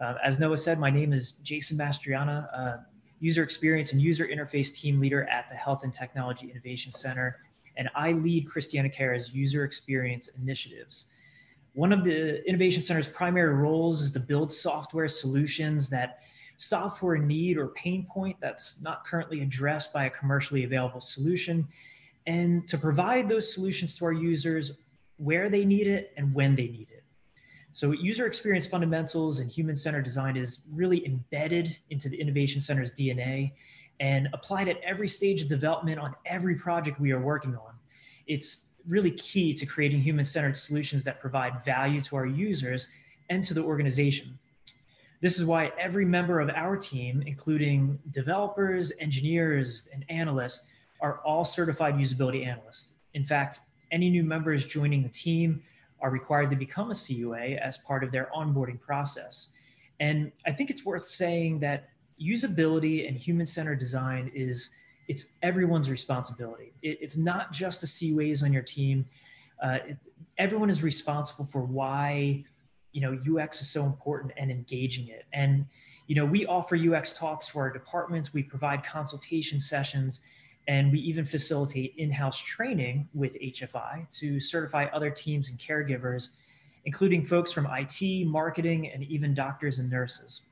Uh, as Noah said, my name is Jason Mastriana, uh, user experience and user interface team leader at the Health and Technology Innovation Center, and I lead Christiana Care's user experience initiatives. One of the Innovation Center's primary roles is to build software solutions that a need or pain point that's not currently addressed by a commercially available solution, and to provide those solutions to our users where they need it and when they need it. So user experience fundamentals and human-centered design is really embedded into the Innovation Center's DNA and applied at every stage of development on every project we are working on. It's really key to creating human-centered solutions that provide value to our users and to the organization. This is why every member of our team, including developers, engineers, and analysts, are all certified usability analysts. In fact, any new members joining the team are required to become a CUA as part of their onboarding process. And I think it's worth saying that usability and human-centered design is it's everyone's responsibility. It, it's not just the CUAs on your team. Uh, it, everyone is responsible for why you know UX is so important and engaging it. And you know we offer UX talks for our departments. We provide consultation sessions and we even facilitate in house training with HFI to certify other teams and caregivers, including folks from IT, marketing, and even doctors and nurses.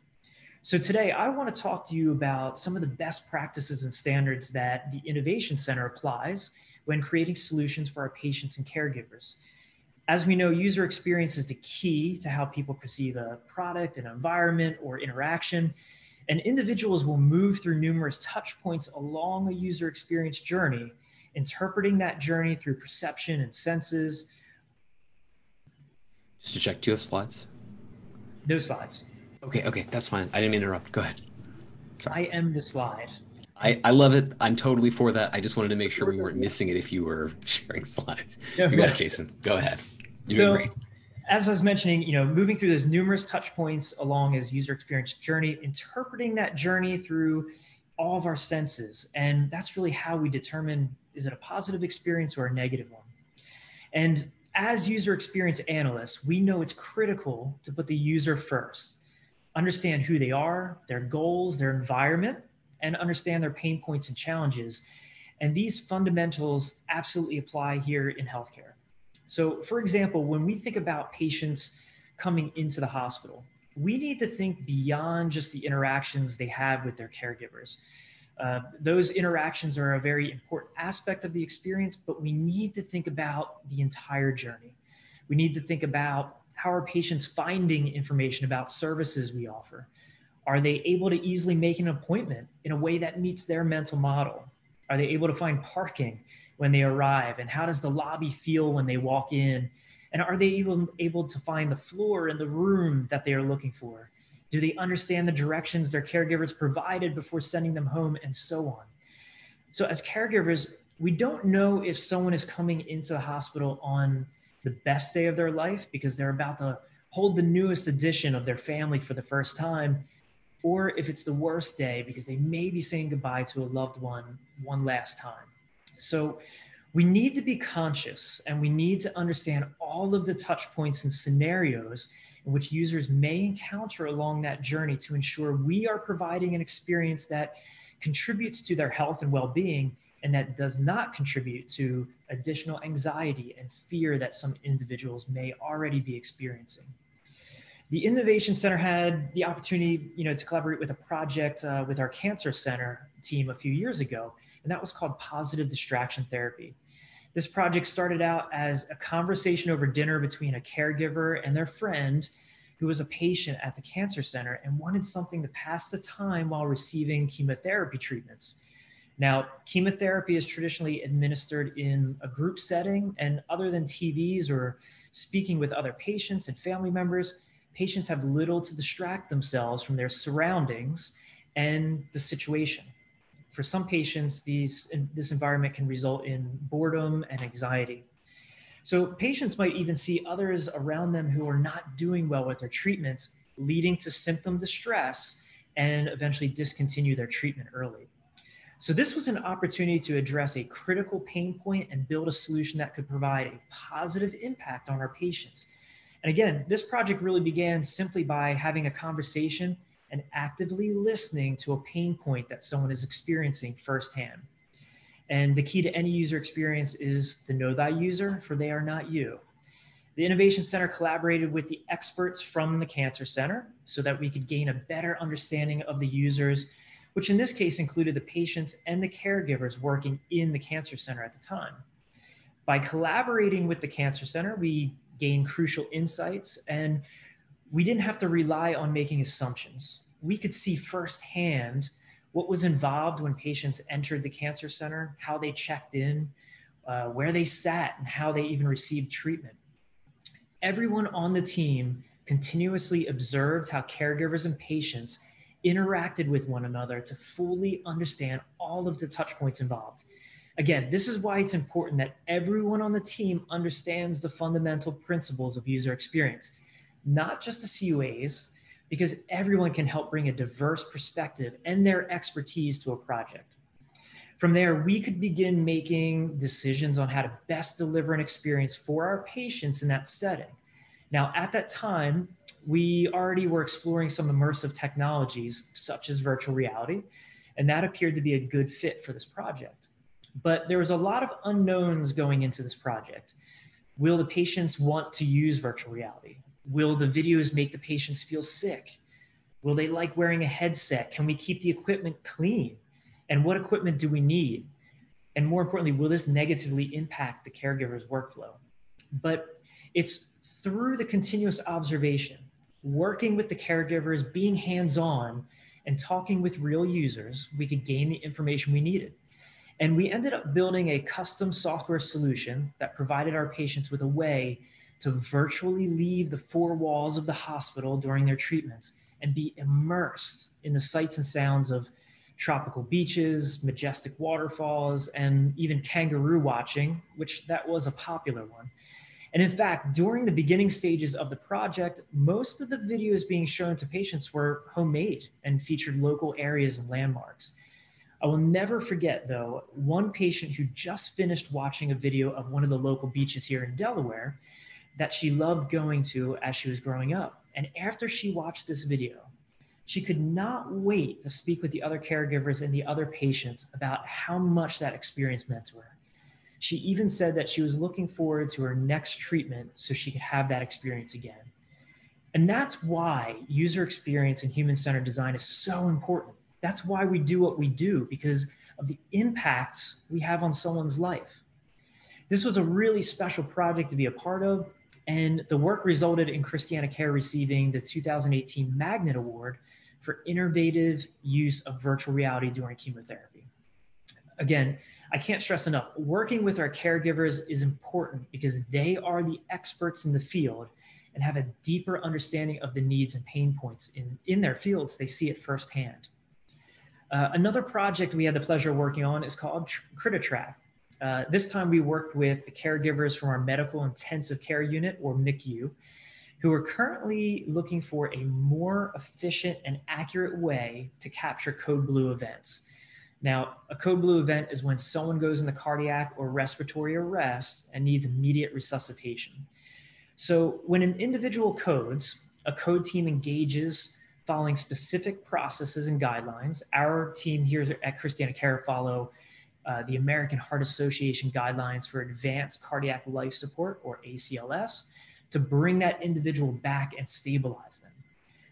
So, today I want to talk to you about some of the best practices and standards that the Innovation Center applies when creating solutions for our patients and caregivers. As we know, user experience is the key to how people perceive a product, an environment, or interaction. And individuals will move through numerous touch points along a user experience journey, interpreting that journey through perception and senses. Just to check, do you have slides? No slides. Okay, okay, that's fine. I didn't interrupt. Go ahead. Sorry. I am the slide. I, I love it. I'm totally for that. I just wanted to make sure we weren't missing it if you were sharing slides. You got it, Jason. Go ahead. You're so, great as I was mentioning, you know, moving through those numerous touch points along his user experience journey, interpreting that journey through all of our senses. And that's really how we determine is it a positive experience or a negative one? And as user experience analysts, we know it's critical to put the user first, understand who they are, their goals, their environment, and understand their pain points and challenges. And these fundamentals absolutely apply here in healthcare. So, for example, when we think about patients coming into the hospital, we need to think beyond just the interactions they have with their caregivers. Uh, those interactions are a very important aspect of the experience, but we need to think about the entire journey. We need to think about how are patients finding information about services we offer? Are they able to easily make an appointment in a way that meets their mental model? Are they able to find parking when they arrive? And how does the lobby feel when they walk in? And are they even able to find the floor in the room that they are looking for? Do they understand the directions their caregivers provided before sending them home and so on? So, as caregivers, we don't know if someone is coming into the hospital on the best day of their life because they're about to hold the newest edition of their family for the first time, or if it's the worst day because they may be saying goodbye to a loved one one last time. So we need to be conscious and we need to understand all of the touch points and scenarios in which users may encounter along that journey to ensure we are providing an experience that contributes to their health and well-being and that does not contribute to additional anxiety and fear that some individuals may already be experiencing. The Innovation Center had the opportunity, you know, to collaborate with a project uh, with our Cancer Center team a few years ago and that was called Positive Distraction Therapy. This project started out as a conversation over dinner between a caregiver and their friend who was a patient at the cancer center and wanted something to pass the time while receiving chemotherapy treatments. Now, chemotherapy is traditionally administered in a group setting, and other than TVs or speaking with other patients and family members, patients have little to distract themselves from their surroundings and the situation for some patients, these, this environment can result in boredom and anxiety. So patients might even see others around them who are not doing well with their treatments, leading to symptom distress and eventually discontinue their treatment early. So this was an opportunity to address a critical pain point and build a solution that could provide a positive impact on our patients. And again, this project really began simply by having a conversation and actively listening to a pain point that someone is experiencing firsthand. And the key to any user experience is to know thy user, for they are not you. The Innovation Center collaborated with the experts from the Cancer Center so that we could gain a better understanding of the users, which in this case included the patients and the caregivers working in the Cancer Center at the time. By collaborating with the Cancer Center, we gained crucial insights and we didn't have to rely on making assumptions. We could see firsthand what was involved when patients entered the Cancer Center, how they checked in, uh, where they sat, and how they even received treatment everyone on the team continuously observed how caregivers and patients interacted with one another to fully understand all of the touch points involved. Again, this is why it's important that everyone on the team understands the fundamental principles of user experience, not just the CUAs, because everyone can help bring a diverse perspective and their expertise to a project. From there, we could begin making decisions on how to best deliver an experience for our patients in that setting. Now, at that time, we already were exploring some immersive technologies such as virtual reality, and that appeared to be a good fit for this project. But there was a lot of unknowns going into this project. Will the patients want to use virtual reality? Will the videos make the patients feel sick? Will they like wearing a headset? Can we keep the equipment clean? And what equipment do we need? And more importantly, will this negatively impact the caregiver's workflow? But it's through the continuous observation, working with the caregivers, being hands on, and talking with real users, we could gain the information we needed. And we ended up building a custom software solution that provided our patients with a way to virtually leave the four walls of the hospital during their treatments and be immersed in the sights and sounds of tropical beaches, majestic waterfalls, and even kangaroo watching, which that was a popular one. And in fact, during the beginning stages of the project, most of the videos being shown to patients were homemade and featured local areas and landmarks. I will never forget, though, one patient who just finished watching a video of one of the local beaches here in Delaware that she loved going to as she was growing up. And after she watched this video, she could not wait to speak with the other caregivers and the other patients about how much that experience meant to her. She even said that she was looking forward to her next treatment so she could have that experience again. And that's why user experience and human centered design is so important. That's why we do what we do because of the impacts we have on someone's life. This was a really special project to be a part of, and the work resulted in Christiana Care receiving the 2018 Magnet Award for innovative use of virtual reality during chemotherapy. Again, I can't stress enough, working with our caregivers is important because they are the experts in the field and have a deeper understanding of the needs and pain points in, in their fields. They see it firsthand. Uh, another project we had the pleasure of working on is called CritiTrack. Uh, this time we worked with the caregivers from our medical intensive care unit or MICU who are currently looking for a more efficient and accurate way to capture code blue events. Now, a code blue event is when someone goes into cardiac or respiratory arrest and needs immediate resuscitation. So, when an individual codes, a code team engages following specific processes and guidelines. Our team here at Christiana Care follow uh, the American Heart Association guidelines for advanced cardiac life support, or ACLS, to bring that individual back and stabilize them.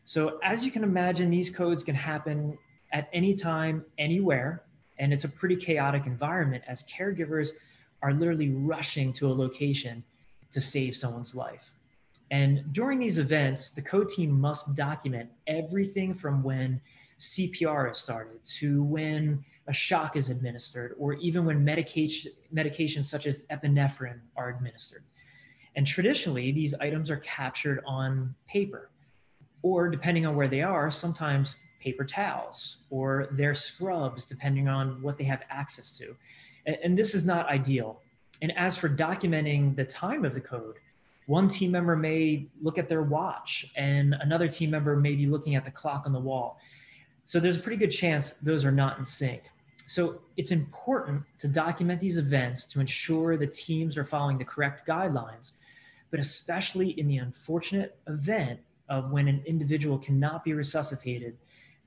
So, as you can imagine, these codes can happen at any time, anywhere, and it's a pretty chaotic environment as caregivers are literally rushing to a location to save someone's life. And during these events, the code team must document everything from when CPR is started to when a shock is administered, or even when medication, medications such as epinephrine are administered. And traditionally, these items are captured on paper, or depending on where they are, sometimes paper towels or their scrubs, depending on what they have access to. And, and this is not ideal. And as for documenting the time of the code, one team member may look at their watch and another team member may be looking at the clock on the wall. So there's a pretty good chance those are not in sync. So it's important to document these events to ensure the teams are following the correct guidelines but especially in the unfortunate event of when an individual cannot be resuscitated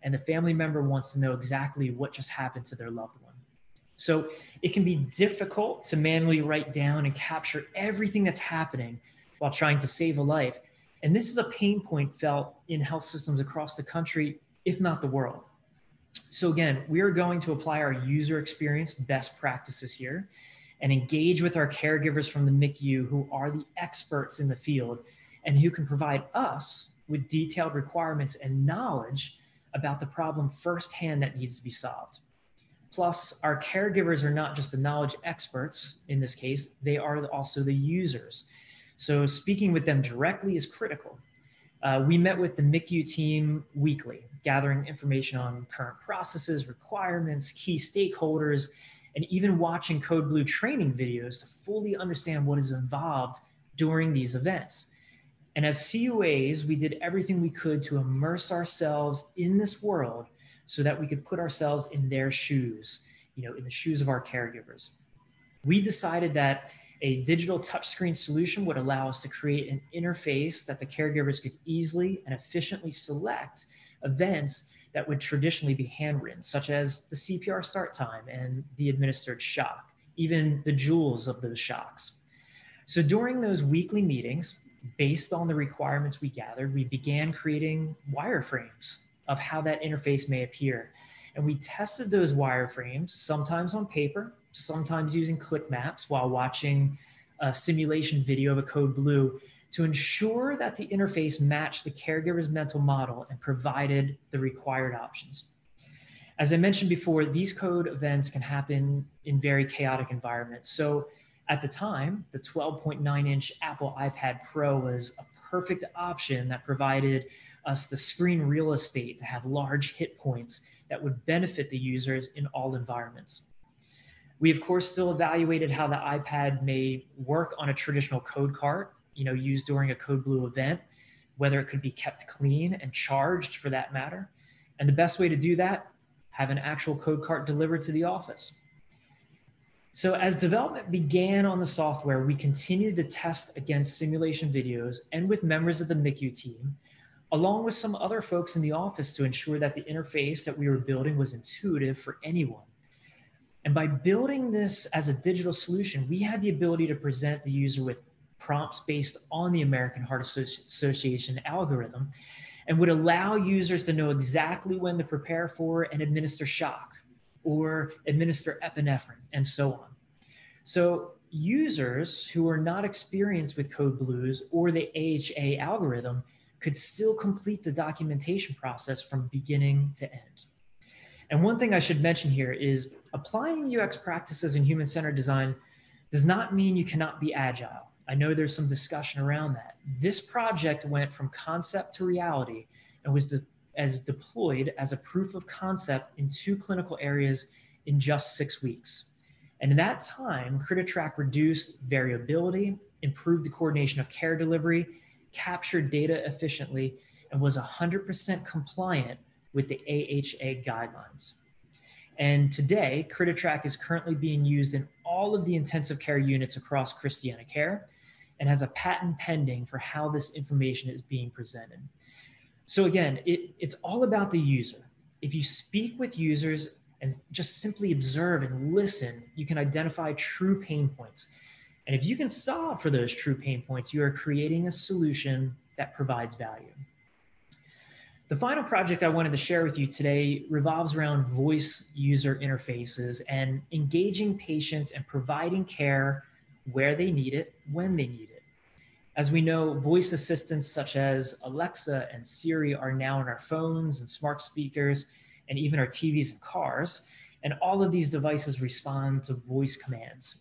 and the family member wants to know exactly what just happened to their loved one. So it can be difficult to manually write down and capture everything that's happening while trying to save a life. And this is a pain point felt in health systems across the country, if not the world. So, again, we are going to apply our user experience best practices here and engage with our caregivers from the MICU who are the experts in the field and who can provide us with detailed requirements and knowledge about the problem firsthand that needs to be solved. Plus, our caregivers are not just the knowledge experts in this case, they are also the users. So, speaking with them directly is critical. Uh, we met with the MICU team weekly, gathering information on current processes, requirements, key stakeholders, and even watching Code Blue training videos to fully understand what is involved during these events. And as CUAs, we did everything we could to immerse ourselves in this world so that we could put ourselves in their shoes, you know, in the shoes of our caregivers. We decided that a digital touchscreen solution would allow us to create an interface that the caregivers could easily and efficiently select events that would traditionally be handwritten, such as the CPR start time and the administered shock, even the joules of those shocks. So during those weekly meetings, based on the requirements we gathered, we began creating wireframes of how that interface may appear. And we tested those wireframes, sometimes on paper, sometimes using click maps while watching a simulation video of a code blue to ensure that the interface matched the caregiver's mental model and provided the required options. As I mentioned before, these code events can happen in very chaotic environments. So at the time, the 12.9 inch Apple iPad Pro was a perfect option that provided us the screen real estate to have large hit points that would benefit the users in all environments. We, of course, still evaluated how the iPad may work on a traditional code cart, you know, used during a Code Blue event, whether it could be kept clean and charged for that matter. And the best way to do that, have an actual code cart delivered to the office. So as development began on the software, we continued to test against simulation videos and with members of the MICU team, along with some other folks in the office to ensure that the interface that we were building was intuitive for anyone. And by building this as a digital solution, we had the ability to present the user with prompts based on the American Heart Association algorithm and would allow users to know exactly when to prepare for and administer shock or administer epinephrine and so on. So users who are not experienced with code blues or the AHA algorithm could still complete the documentation process from beginning to end. And one thing I should mention here is applying UX practices in human centered design does not mean you cannot be agile. I know there's some discussion around that. This project went from concept to reality and was de- as deployed as a proof of concept in two clinical areas in just six weeks. And in that time, CritiTrack reduced variability, improved the coordination of care delivery, captured data efficiently, and was 100% compliant with the AHA guidelines. And today, CritiTrack is currently being used in all of the intensive care units across Christiana Care and has a patent pending for how this information is being presented. So again, it, it's all about the user. If you speak with users and just simply observe and listen, you can identify true pain points. And if you can solve for those true pain points, you are creating a solution that provides value. The final project I wanted to share with you today revolves around voice user interfaces and engaging patients and providing care where they need it, when they need it. As we know, voice assistants such as Alexa and Siri are now in our phones and smart speakers and even our TVs and cars. And all of these devices respond to voice commands.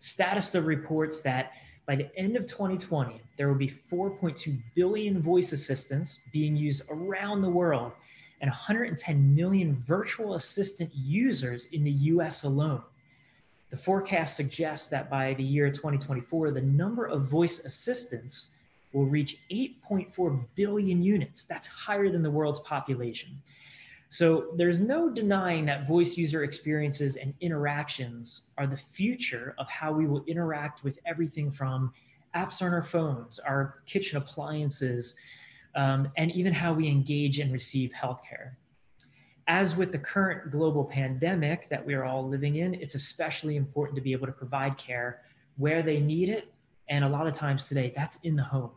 Statista reports that by the end of 2020, there will be 4.2 billion voice assistants being used around the world and 110 million virtual assistant users in the US alone. The forecast suggests that by the year 2024, the number of voice assistants will reach 8.4 billion units. That's higher than the world's population. So there's no denying that voice user experiences and interactions are the future of how we will interact with everything from apps on our phones, our kitchen appliances, um, and even how we engage and receive healthcare. As with the current global pandemic that we are all living in, it's especially important to be able to provide care where they need it. And a lot of times today, that's in the home.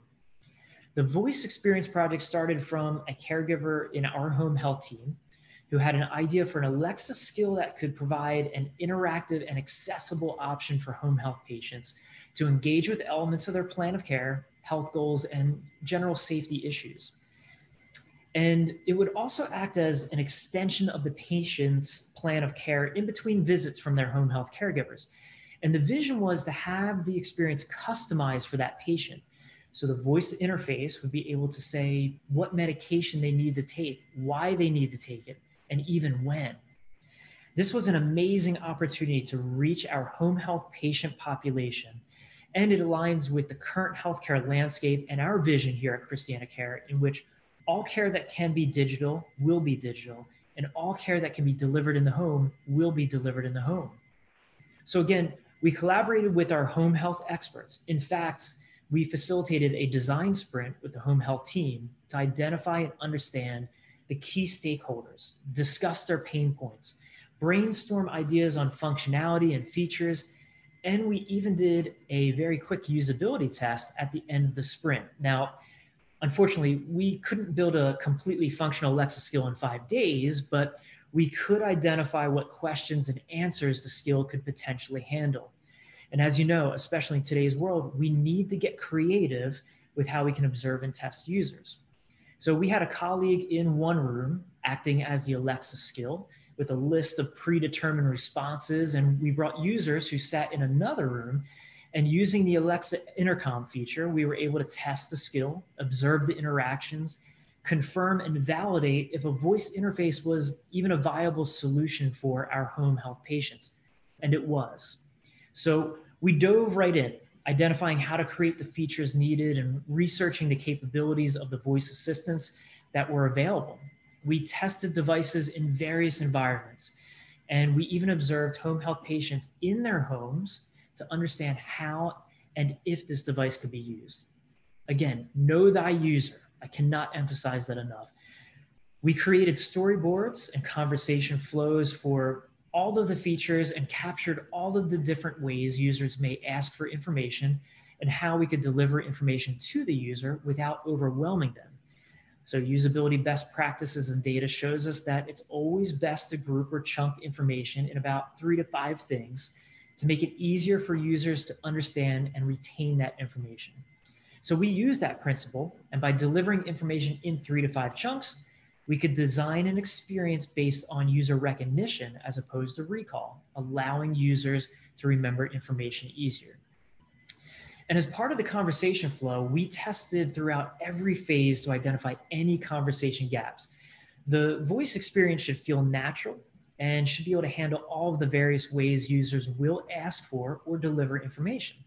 The Voice Experience Project started from a caregiver in our home health team who had an idea for an Alexa skill that could provide an interactive and accessible option for home health patients to engage with elements of their plan of care, health goals, and general safety issues. And it would also act as an extension of the patient's plan of care in between visits from their home health caregivers. And the vision was to have the experience customized for that patient. So the voice interface would be able to say what medication they need to take, why they need to take it, and even when. This was an amazing opportunity to reach our home health patient population, and it aligns with the current healthcare landscape and our vision here at Christiana Care, in which all care that can be digital will be digital, and all care that can be delivered in the home will be delivered in the home. So, again, we collaborated with our home health experts. In fact, we facilitated a design sprint with the home health team to identify and understand the key stakeholders, discuss their pain points, brainstorm ideas on functionality and features, and we even did a very quick usability test at the end of the sprint. Now, unfortunately, we couldn't build a completely functional Alexa skill in five days, but we could identify what questions and answers the skill could potentially handle. And as you know, especially in today's world, we need to get creative with how we can observe and test users. So we had a colleague in one room acting as the Alexa skill with a list of predetermined responses. And we brought users who sat in another room. And using the Alexa intercom feature, we were able to test the skill, observe the interactions, confirm and validate if a voice interface was even a viable solution for our home health patients. And it was. So we dove right in identifying how to create the features needed and researching the capabilities of the voice assistants that were available. We tested devices in various environments, and we even observed home health patients in their homes to understand how and if this device could be used. Again, know thy user. I cannot emphasize that enough. We created storyboards and conversation flows for all of the features and captured all of the different ways users may ask for information and how we could deliver information to the user without overwhelming them. So usability best practices and data shows us that it's always best to group or chunk information in about three to five things to make it easier for users to understand and retain that information. So we use that principle, and by delivering information in three to five chunks, we could design an experience based on user recognition as opposed to recall, allowing users to remember information easier. And as part of the conversation flow, we tested throughout every phase to identify any conversation gaps. The voice experience should feel natural and should be able to handle all of the various ways users will ask for or deliver information.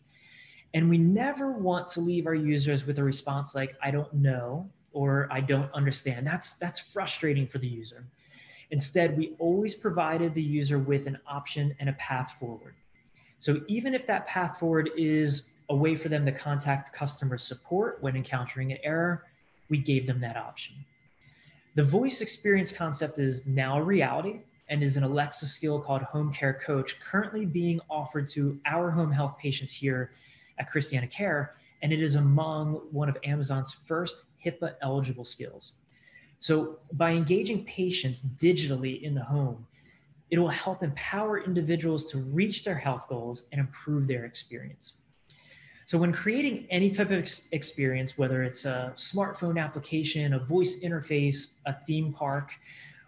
And we never want to leave our users with a response like, I don't know, or I don't understand. That's that's frustrating for the user. Instead, we always provided the user with an option and a path forward. So even if that path forward is a way for them to contact customer support when encountering an error, we gave them that option. The voice experience concept is now a reality and is an Alexa skill called Home Care Coach, currently being offered to our home health patients here at Christiana Care. And it is among one of Amazon's first HIPAA eligible skills. So, by engaging patients digitally in the home, it will help empower individuals to reach their health goals and improve their experience. So, when creating any type of ex- experience, whether it's a smartphone application, a voice interface, a theme park,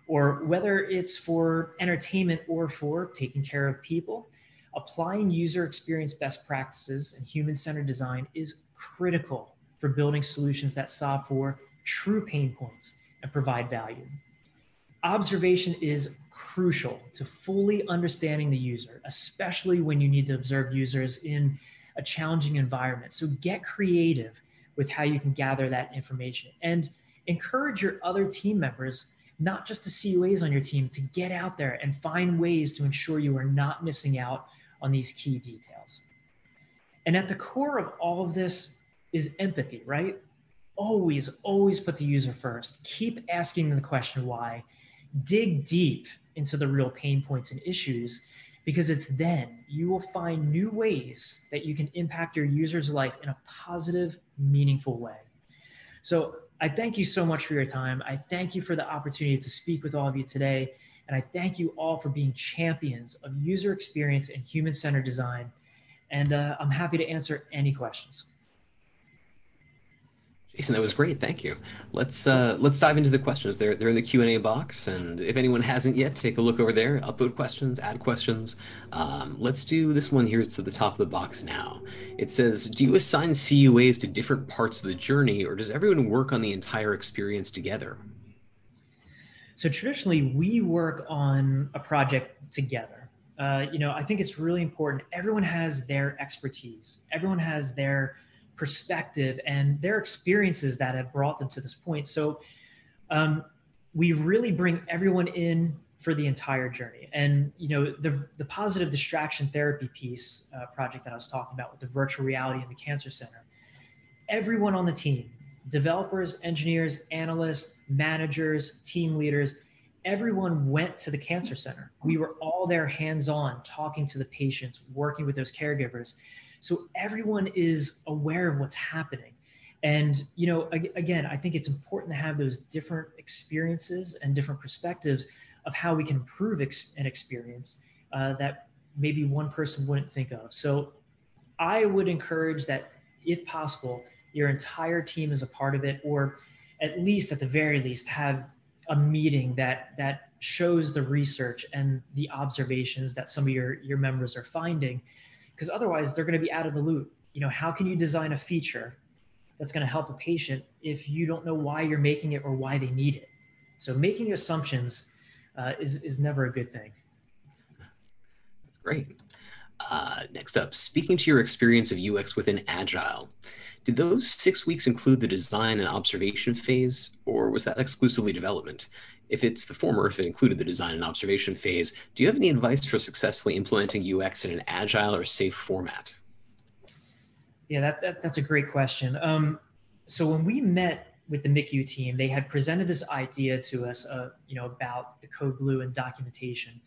or whether it's for entertainment or for taking care of people, applying user experience best practices and human centered design is critical for building solutions that solve for true pain points and provide value. Observation is crucial to fully understanding the user, especially when you need to observe users in a challenging environment. So get creative with how you can gather that information and encourage your other team members, not just the CUAs on your team, to get out there and find ways to ensure you are not missing out on these key details. And at the core of all of this is empathy, right? Always, always put the user first. Keep asking the question why. Dig deep into the real pain points and issues because it's then you will find new ways that you can impact your user's life in a positive, meaningful way. So I thank you so much for your time. I thank you for the opportunity to speak with all of you today. And I thank you all for being champions of user experience and human centered design. And uh, I'm happy to answer any questions. Jason, that was great. Thank you. Let's uh, let's dive into the questions. They're they're in the Q and A box, and if anyone hasn't yet, take a look over there. Upvote questions, add questions. Um, let's do this one here. It's at the top of the box now. It says, "Do you assign CUAs to different parts of the journey, or does everyone work on the entire experience together?" So traditionally, we work on a project together. Uh, you know, I think it's really important. Everyone has their expertise. Everyone has their perspective and their experiences that have brought them to this point. So um, we really bring everyone in for the entire journey. And you know, the the positive distraction therapy piece uh, project that I was talking about with the virtual reality in the cancer center. Everyone on the team, developers, engineers, analysts, managers, team leaders, everyone went to the cancer center. We were all there hands on, talking to the patients, working with those caregivers. So everyone is aware of what's happening. And, you know, again, I think it's important to have those different experiences and different perspectives of how we can improve ex- an experience uh, that maybe one person wouldn't think of. So I would encourage that, if possible, your entire team is a part of it, or at least, at the very least, have a meeting that that shows the research and the observations that some of your your members are finding because otherwise they're going to be out of the loop. You know, how can you design a feature that's going to help a patient if you don't know why you're making it or why they need it? So making assumptions uh, is is never a good thing. Great. Uh, next up, speaking to your experience of UX within Agile, did those six weeks include the design and observation phase, or was that exclusively development? If it's the former, if it included the design and observation phase, do you have any advice for successfully implementing UX in an agile or safe format? Yeah, that, that that's a great question. Um, so when we met with the MICU team, they had presented this idea to us, uh, you know, about the code blue and documentation.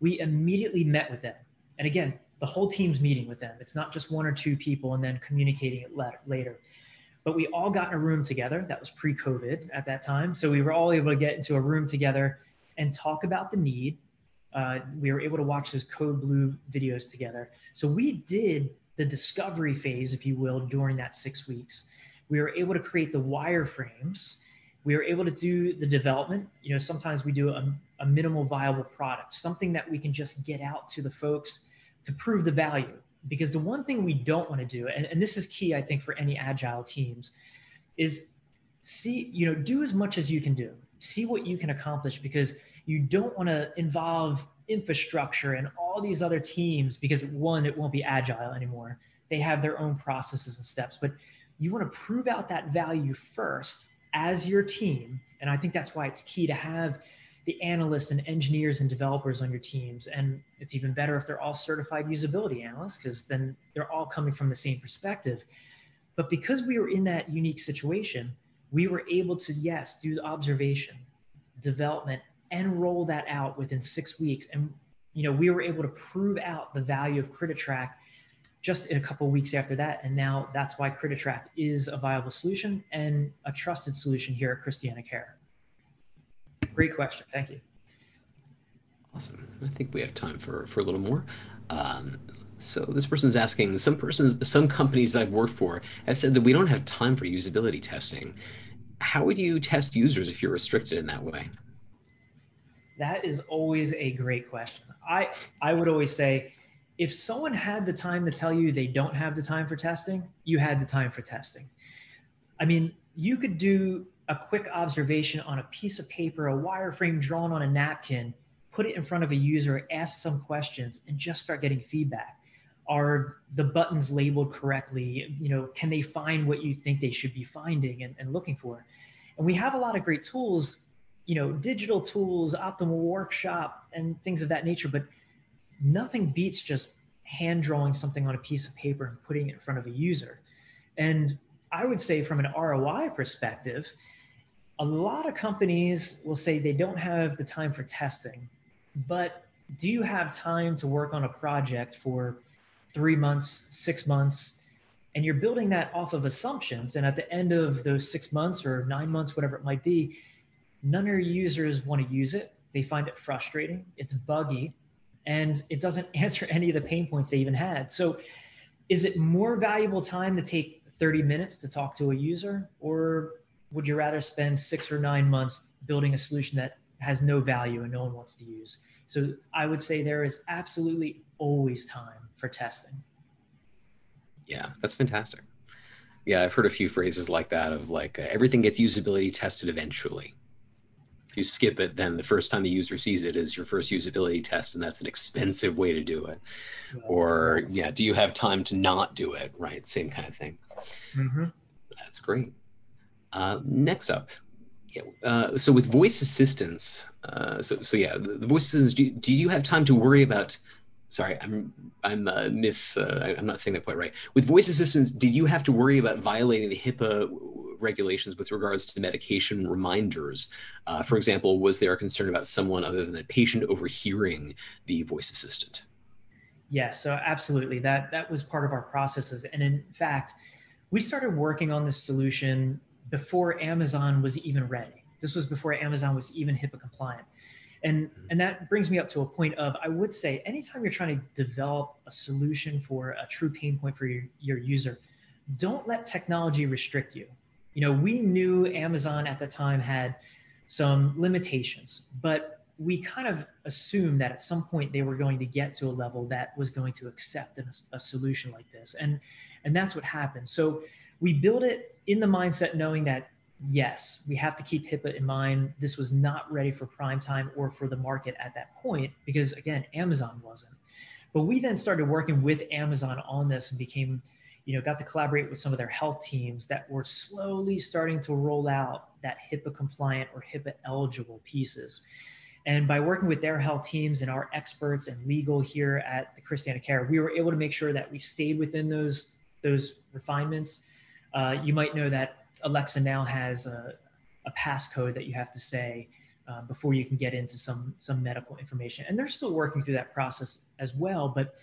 We immediately met with them, and again, the whole team's meeting with them. It's not just one or two people and then communicating it later but we all got in a room together. That was pre COVID at that time. So we were all able to get into a room together and talk about the need. Uh, we were able to watch those Code Blue videos together. So we did the discovery phase, if you will, during that six weeks. We were able to create the wireframes. We were able to do the development. You know, sometimes we do a, a minimal viable product, something that we can just get out to the folks to prove the value because the one thing we don't want to do and, and this is key i think for any agile teams is see you know do as much as you can do. See what you can accomplish because you don't want to involve infrastructure and all these other teams because one it won't be agile anymore. They have their own processes and steps but you want to prove out that value first as your team and i think that's why it's key to have the analysts and engineers and developers on your teams. And it's even better if they're all certified usability analysts, because then they're all coming from the same perspective. But because we were in that unique situation, we were able to, yes, do the observation, development, and roll that out within six weeks. And you know, we were able to prove out the value of CritiTrack just in a couple weeks after that. And now that's why CritiTrack is a viable solution and a trusted solution here at Christiana Care. Great question. Thank you. Awesome. I think we have time for, for a little more. Um, so this person's asking, some persons, some companies I've worked for have said that we don't have time for usability testing. How would you test users if you're restricted in that way? That is always a great question. I, I would always say, if someone had the time to tell you they don't have the time for testing, you had the time for testing. I mean, you could do a quick observation on a piece of paper, a wireframe drawn on a napkin, put it in front of a user, ask some questions, and just start getting feedback. Are the buttons labeled correctly? You know, can they find what you think they should be finding and, and looking for? And we have a lot of great tools, you know, digital tools, optimal workshop, and things of that nature, but nothing beats just hand drawing something on a piece of paper and putting it in front of a user. And I would say, from an ROI perspective, a lot of companies will say they don't have the time for testing, but do you have time to work on a project for three months, six months? And you're building that off of assumptions. And at the end of those six months or nine months, whatever it might be, none of your users want to use it. They find it frustrating, it's buggy, and it doesn't answer any of the pain points they even had. So, is it more valuable time to take 30 minutes to talk to a user, or would you rather spend six or nine months building a solution that has no value and no one wants to use? So, I would say there is absolutely always time for testing. Yeah, that's fantastic. Yeah, I've heard a few phrases like that of like uh, everything gets usability tested eventually If you skip it, then the first time the user sees it is your first usability test, and that's an expensive way to do it. Yeah, or exactly. yeah, do you have time to not do it? Right, same kind of thing. Mm-hmm. That's great. Uh, next up, yeah, uh, so with voice assistants, uh, so so yeah, the, the voice assistants. Do, do you have time to worry about sorry i'm i'm uh, miss uh, i'm not saying that quite right with voice assistants did you have to worry about violating the hipaa regulations with regards to medication reminders uh, for example was there a concern about someone other than the patient overhearing the voice assistant yes so absolutely that that was part of our processes and in fact we started working on this solution before amazon was even ready. This was before amazon was even hipaa compliant. And mm-hmm. and that brings me up to a point of i would say anytime you're trying to develop a solution for a true pain point for your, your user don't let technology restrict you. You know we knew amazon at the time had some limitations but we kind of assumed that at some point they were going to get to a level that was going to accept a, a solution like this and and that's what happened so we built it in the mindset knowing that yes, we have to keep HIPAA in mind. This was not ready for prime time or for the market at that point because, again, Amazon wasn't. But we then started working with Amazon on this and became, you know, got to collaborate with some of their health teams that were slowly starting to roll out that HIPAA compliant or HIPAA eligible pieces. And by working with their health teams and our experts and legal here at the Christiana Care, we were able to make sure that we stayed within those those refinements. Uh, you might know that Alexa now has a, a passcode that you have to say uh, before you can get into some some medical information, and they're still working through that process as well. But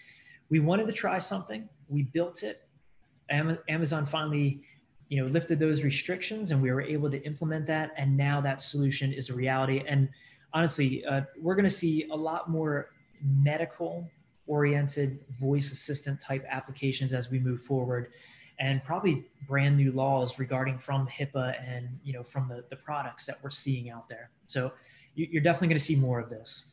we wanted to try something. We built it. Amazon finally, you know, lifted those restrictions, and we were able to implement that. And now that solution is a reality. And honestly, uh, we're going to see a lot more medical oriented voice assistant type applications as we move forward and probably brand new laws regarding from HIPAA and you know from the, the products that we're seeing out there. So you're definitely going to see more of this.